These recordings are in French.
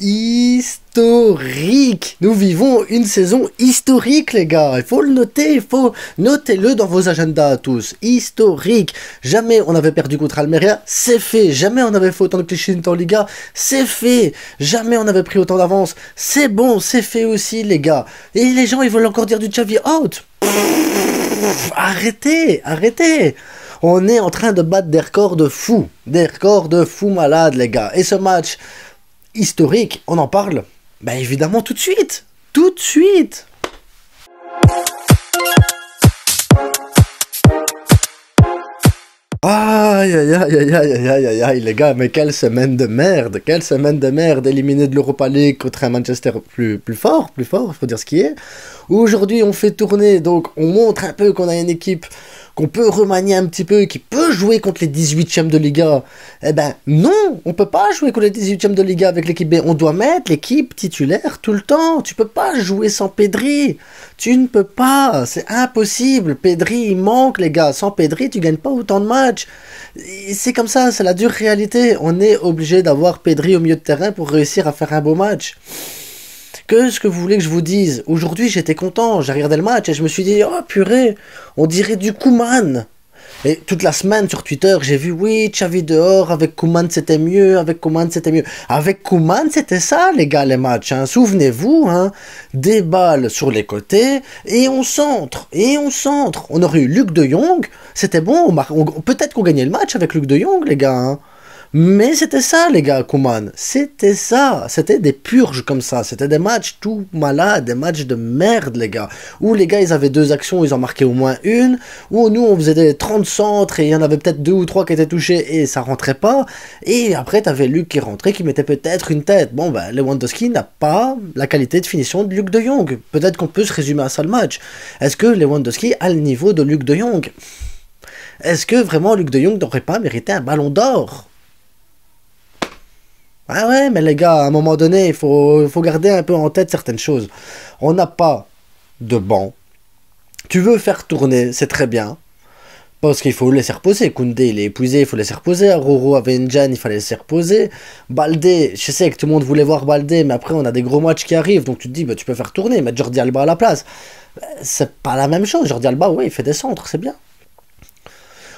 historique. Nous vivons une saison historique, les gars. Il faut le noter, il faut noter-le dans vos agendas tous. Historique. Jamais on avait perdu contre Almeria, c'est fait. Jamais on avait fait autant de clichés en Liga, c'est fait. Jamais on avait pris autant d'avance, c'est bon, c'est fait aussi, les gars. Et les gens, ils veulent encore dire du Xavi out. arrêtez, arrêtez. On est en train de battre des records de fous. Des records de fous malades, les gars. Et ce match historique, on en parle Ben évidemment tout de suite. Tout de suite. Aïe aïe aïe aïe aïe aïe aïe aïe les gars, mais quelle semaine de merde, quelle semaine de merde, éliminé de l'Europa League contre un Manchester plus, plus fort, plus fort, faut dire ce qui est. Aujourd'hui on fait tourner, donc on montre un peu qu'on a une équipe qu'on peut remanier un petit peu, qui peut jouer contre les 18e de Liga. Eh ben non, on peut pas jouer contre les 18e de Liga avec l'équipe B. On doit mettre l'équipe titulaire tout le temps. Tu peux pas jouer sans Pedri. Tu ne peux pas, c'est impossible. Pedri, il manque les gars. Sans Pedri, tu gagnes pas autant de matchs. C'est comme ça, c'est la dure réalité. On est obligé d'avoir Pedri au milieu de terrain pour réussir à faire un beau match. Que ce que vous voulez que je vous dise Aujourd'hui, j'étais content, j'ai regardé le match et je me suis dit, oh purée, on dirait du Kuman. Et toute la semaine sur Twitter, j'ai vu, oui, Xavi dehors, avec Kuman c'était mieux, avec Kuman c'était mieux. Avec Kuman, c'était ça, les gars, les matchs. Hein. Souvenez-vous, hein, des balles sur les côtés, et on centre, et on centre. On aurait eu Luc de Jong, c'était bon, peut-être qu'on gagnait le match avec Luc de Jong, les gars. Hein. Mais c'était ça, les gars, Kuman. C'était ça. C'était des purges comme ça. C'était des matchs tout malades, des matchs de merde, les gars. Où les gars, ils avaient deux actions, ils en marquaient au moins une. Où nous, on faisait des 30 centres et il y en avait peut-être deux ou trois qui étaient touchés et ça rentrait pas. Et après, t'avais Luc qui rentrait, qui mettait peut-être une tête. Bon, ben, Lewandowski n'a pas la qualité de finition de Luc de Jong. Peut-être qu'on peut se résumer à ça le match. Est-ce que Lewandowski a le niveau de Luc de Jong? Est-ce que vraiment Luc de Jong n'aurait pas mérité un ballon d'or? Ah ouais, mais les gars, à un moment donné, il faut, faut garder un peu en tête certaines choses. On n'a pas de banc. Tu veux faire tourner, c'est très bien. Parce qu'il faut laisser reposer. Koundé, il est épuisé, il faut laisser reposer. Roro avait une il fallait laisser reposer. Baldé, je sais que tout le monde voulait voir Baldé, mais après, on a des gros matchs qui arrivent. Donc tu te dis, bah, tu peux faire tourner, mettre Jordi Alba à la place. C'est pas la même chose. Jordi Alba, oui, il fait des centres, c'est bien.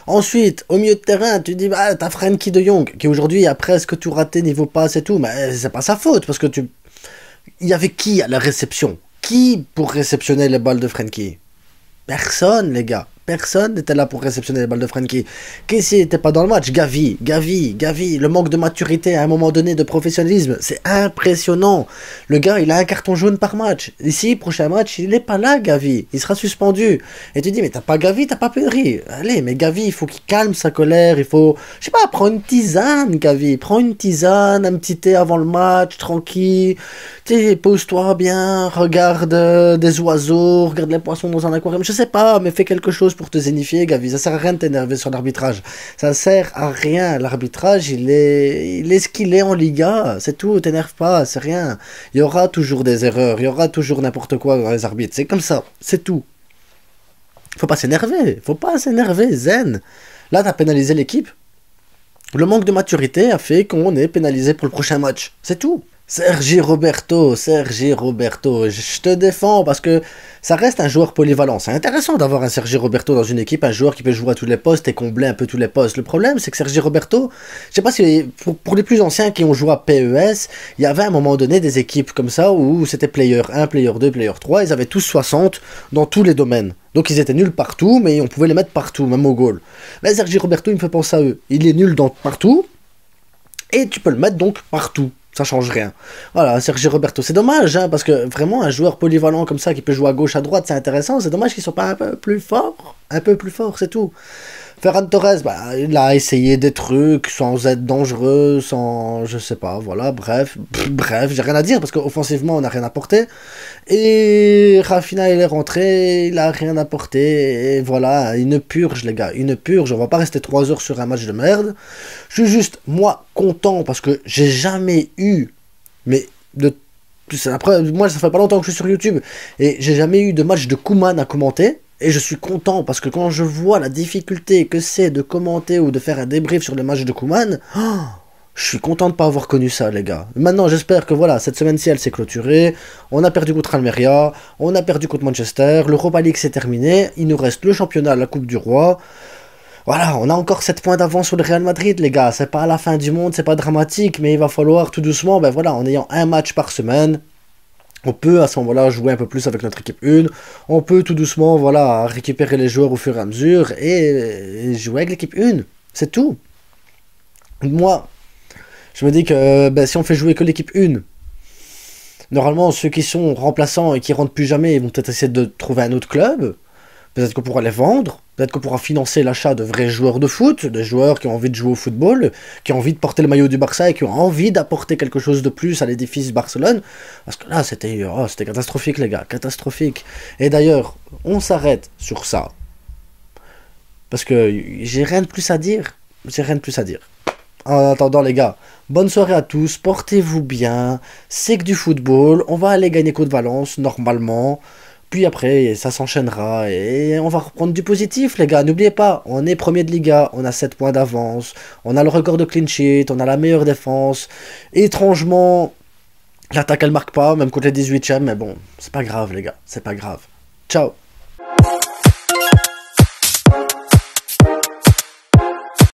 Ensuite, au milieu de terrain, tu dis, bah, t'as Frankie de Jong, qui aujourd'hui a presque tout raté niveau passe et tout, mais c'est pas sa faute, parce que tu. Il y avait qui à la réception? Qui pour réceptionner les balles de Frankie? Personne, les gars. Personne n'était là pour réceptionner les balles de Frankie. Qui n'était pas dans le match? Gavi, Gavi, Gavi. Le manque de maturité à un moment donné, de professionnalisme, c'est impressionnant. Le gars, il a un carton jaune par match. Ici, prochain match, il n'est pas là, Gavi. Il sera suspendu. Et tu dis, mais t'as pas Gavi, t'as pas Pedri. Allez, mais Gavi, il faut qu'il calme sa colère. Il faut, je sais pas, prends une tisane, Gavi. Prends une tisane, un petit thé avant le match, tranquille. Tu pose-toi bien, regarde euh, des oiseaux, regarde les poissons dans un aquarium. Je sais pas, mais fais quelque chose pour te zénifier, Gavi. Ça sert à rien de t'énerver sur l'arbitrage. Ça sert à rien. L'arbitrage, il est, il est ce qu'il est en Liga. C'est tout. T'énerve pas. C'est rien. Il y aura toujours des erreurs. Il y aura toujours n'importe quoi dans les arbitres. C'est comme ça. C'est tout. Faut pas s'énerver. Faut pas s'énerver. Zen. Là, t'as pénalisé l'équipe. Le manque de maturité a fait qu'on est pénalisé pour le prochain match. C'est tout. Sergi Roberto, Sergi Roberto, je te défends parce que ça reste un joueur polyvalent. C'est intéressant d'avoir un Sergi Roberto dans une équipe, un joueur qui peut jouer à tous les postes et combler un peu tous les postes. Le problème, c'est que Sergi Roberto, je sais pas si pour, les plus anciens qui ont joué à PES, il y avait à un moment donné des équipes comme ça où c'était player 1, player 2, player 3, ils avaient tous 60 dans tous les domaines. Donc ils étaient nuls partout, mais on pouvait les mettre partout, même au goal. Mais Sergi Roberto, il me fait penser à eux. Il est nul partout, et tu peux le mettre donc partout ça change rien. Voilà, Sergio Roberto, c'est dommage, hein, parce que vraiment un joueur polyvalent comme ça qui peut jouer à gauche, à droite, c'est intéressant. C'est dommage qu'ils soient pas un peu plus forts, un peu plus forts, c'est tout. Ferran Torres, bah, il a essayé des trucs sans être dangereux, sans, je sais pas, voilà, bref, bref, j'ai rien à dire parce qu'offensivement on n'a rien apporté. Et Rafina il est rentré, il a rien apporté, et voilà, une purge les gars, une purge. On va pas rester trois heures sur un match de merde. Je suis juste moi content parce que j'ai jamais eu, mais de après, moi ça fait pas longtemps que je suis sur YouTube et j'ai jamais eu de match de Kuman à commenter. Et je suis content parce que quand je vois la difficulté que c'est de commenter ou de faire un débrief sur le match de Kuman, oh, Je suis content de pas avoir connu ça, les gars. Maintenant, j'espère que voilà, cette semaine-ci, elle s'est clôturée. On a perdu contre Almeria, on a perdu contre Manchester. L'Europa League s'est terminé. Il nous reste le championnat, la Coupe du Roi. Voilà, on a encore 7 points d'avance sur le Real Madrid, les gars. C'est pas la fin du monde, c'est pas dramatique, mais il va falloir tout doucement, ben voilà, en ayant un match par semaine, on peut à ce moment-là jouer un peu plus avec notre équipe 1. On peut tout doucement voilà, récupérer les joueurs au fur et à mesure et, jouer avec l'équipe 1. C'est tout. Moi, je me dis que ben, si on fait jouer que l'équipe 1, normalement ceux qui sont remplaçants et qui rentrent plus jamais, ils vont peut-être essayer de trouver un autre club. Peut-être qu'on pourra les vendre. Peut-être qu'on pourra financer l'achat de vrais joueurs de foot, des joueurs qui ont envie de jouer au football, qui ont envie de porter le maillot du Barça et qui ont envie d'apporter quelque chose de plus à l'édifice Barcelone. Parce que là, c'était oh, c'était catastrophique, les gars, catastrophique. Et d'ailleurs, on s'arrête sur ça. Parce que j'ai rien de plus à dire. J'ai rien de plus à dire. En attendant, les gars, bonne soirée à tous, portez-vous bien, c'est que du football, on va aller gagner contre Valence, normalement. Puis après, ça s'enchaînera et on va reprendre du positif, les gars. N'oubliez pas, on est premier de Liga, on a 7 points d'avance, on a le record de clean sheet, on a la meilleure défense. Étrangement, l'attaque elle marque pas, même contre les 18 e mais bon, c'est pas grave, les gars, c'est pas grave. Ciao